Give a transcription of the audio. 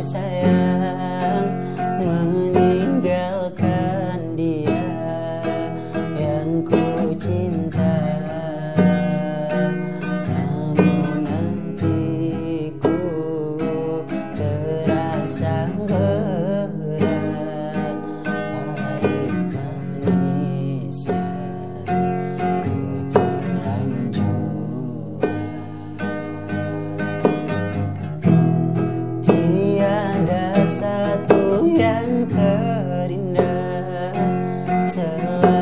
sayang meninggalkan dia yang ku cinta. Namun hatiku terasa berat. Pahit manisnya. sarina sarana